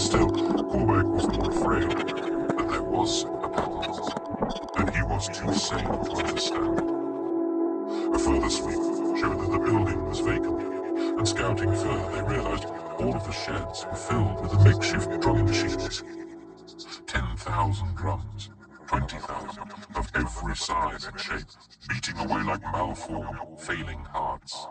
But still, Cormac was not afraid, and there was a problem, and he was too sane to understand. A further sweep showed that the building was vacant, and scouting further they realized all of the sheds were filled with makeshift drum machines. Ten thousand drums, twenty thousand, of every size and shape, beating away like malformed, failing hearts.